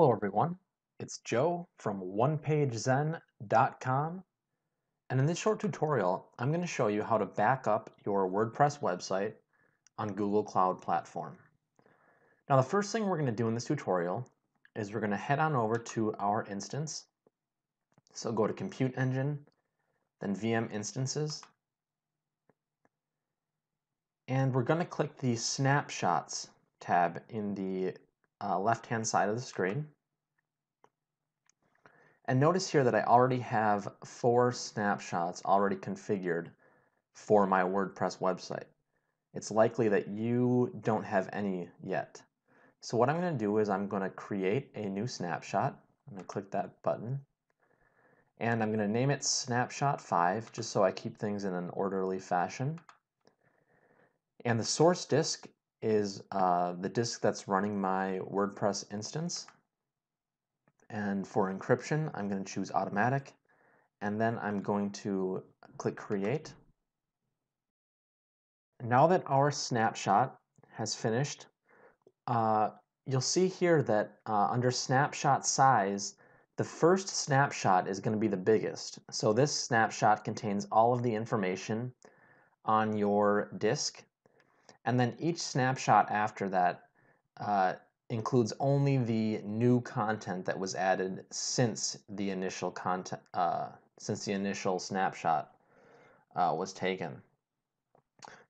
Hello everyone, it's Joe from OnePageZen.com and in this short tutorial I'm going to show you how to back up your WordPress website on Google Cloud Platform. Now the first thing we're going to do in this tutorial is we're going to head on over to our instance. So go to Compute Engine, then VM Instances, and we're going to click the Snapshots tab in the uh, left-hand side of the screen. And notice here that I already have four snapshots already configured for my WordPress website. It's likely that you don't have any yet. So what I'm going to do is I'm going to create a new snapshot. I'm going to click that button. And I'm going to name it Snapshot 5 just so I keep things in an orderly fashion. And the source disk is uh, the disk that's running my WordPress instance. And for encryption, I'm going to choose automatic. And then I'm going to click create. Now that our snapshot has finished, uh, you'll see here that uh, under snapshot size, the first snapshot is going to be the biggest. So this snapshot contains all of the information on your disk and then each snapshot after that uh, includes only the new content that was added since the initial content, uh, since the initial snapshot uh, was taken.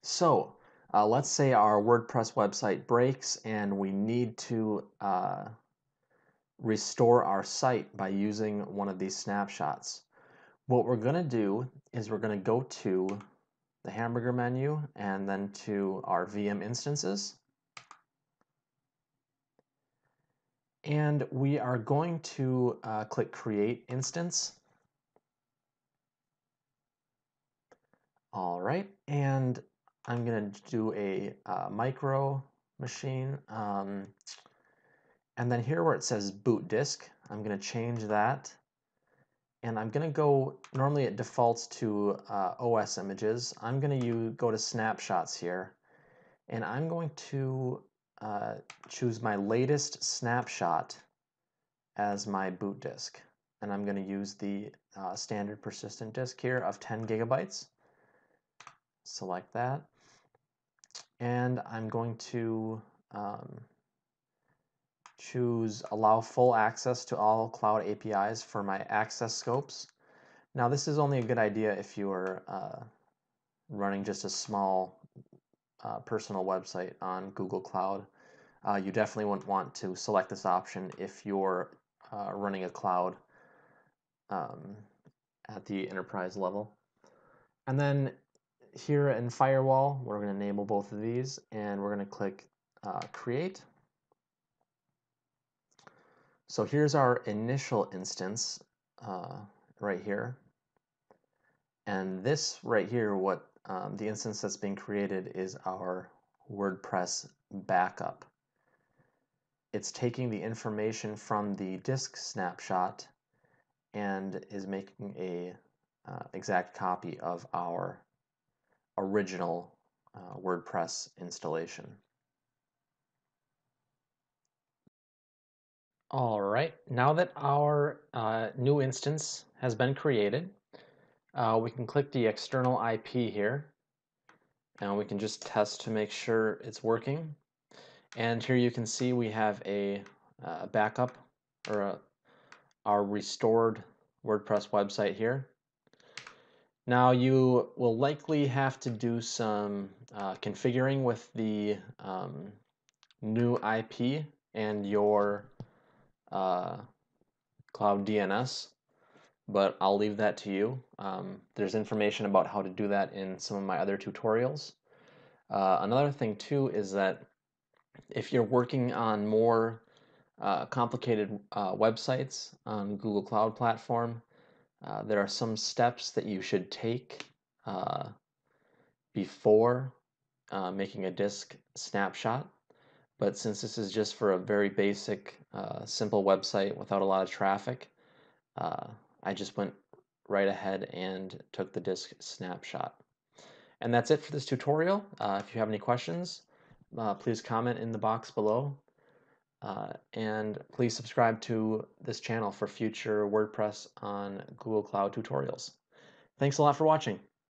So uh, let's say our WordPress website breaks and we need to uh, restore our site by using one of these snapshots. What we're going to do is we're going to go to the hamburger menu and then to our VM instances. And we are going to uh, click Create Instance. All right, and I'm going to do a uh, micro machine. Um, and then here where it says boot disk, I'm going to change that and I'm going to go, normally it defaults to uh, OS images. I'm going to go to snapshots here, and I'm going to uh, choose my latest snapshot as my boot disk. And I'm going to use the uh, standard persistent disk here of 10 gigabytes. Select that. And I'm going to um, choose allow full access to all cloud APIs for my access scopes. Now this is only a good idea if you are uh, running just a small uh, personal website on Google Cloud. Uh, you definitely wouldn't want to select this option if you're uh, running a cloud um, at the enterprise level. And then here in Firewall, we're going to enable both of these and we're going to click uh, Create. So here's our initial instance uh, right here. And this right here, what um, the instance that's being created is our WordPress backup. It's taking the information from the disk snapshot and is making a uh, exact copy of our original uh, WordPress installation. All right, now that our uh, new instance has been created, uh, we can click the external IP here and we can just test to make sure it's working. And here you can see we have a uh, backup or a, our restored WordPress website here. Now you will likely have to do some uh, configuring with the um, new IP and your uh, Cloud DNS, but I'll leave that to you. Um, there's information about how to do that in some of my other tutorials. Uh, another thing too is that if you're working on more uh, complicated uh, websites on Google Cloud Platform, uh, there are some steps that you should take uh, before uh, making a disk snapshot. But since this is just for a very basic, uh, simple website without a lot of traffic, uh, I just went right ahead and took the disk snapshot. And that's it for this tutorial. Uh, if you have any questions, uh, please comment in the box below. Uh, and please subscribe to this channel for future WordPress on Google Cloud tutorials. Thanks a lot for watching.